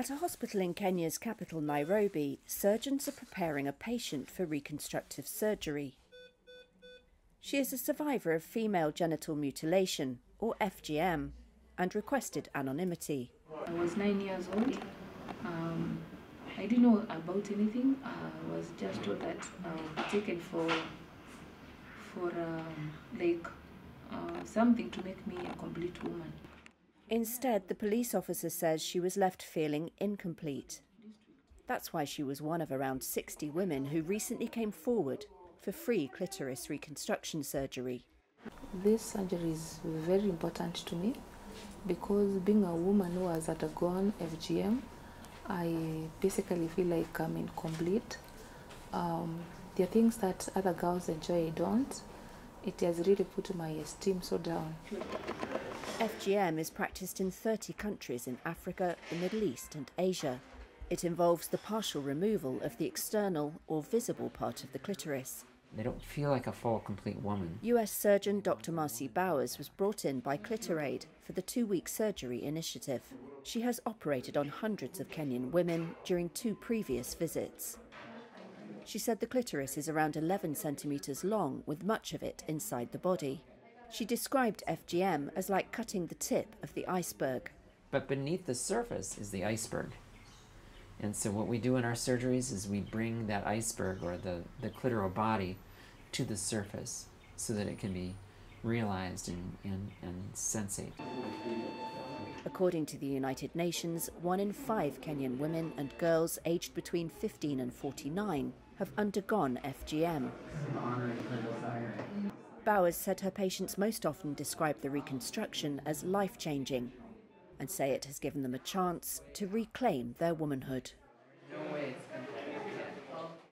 At a hospital in Kenya's capital, Nairobi, surgeons are preparing a patient for reconstructive surgery. She is a survivor of female genital mutilation, or FGM, and requested anonymity. I was nine years old. Um, I didn't know about anything. I was just told that um, taken for for um, like uh, something to make me a complete woman. Instead, the police officer says she was left feeling incomplete. That's why she was one of around 60 women who recently came forward for free clitoris reconstruction surgery. This surgery is very important to me because being a woman who has undergone FGM, I basically feel like I'm incomplete. Um, there are things that other girls enjoy, I don't. It has really put my esteem so down. FGM is practiced in 30 countries in Africa, the Middle East, and Asia. It involves the partial removal of the external or visible part of the clitoris. They don't feel like a full, complete woman. US surgeon Dr. Marcy Bowers was brought in by Clitoraid for the two week surgery initiative. She has operated on hundreds of Kenyan women during two previous visits. She said the clitoris is around 11 centimetres long, with much of it inside the body. She described FGM as like cutting the tip of the iceberg. But beneath the surface is the iceberg. And so what we do in our surgeries is we bring that iceberg or the, the clitoral body to the surface so that it can be realized and, and, and sensate. According to the United Nations, one in five Kenyan women and girls aged between 15 and 49 have undergone FGM. Bowers said her patients most often describe the reconstruction as life changing and say it has given them a chance to reclaim their womanhood.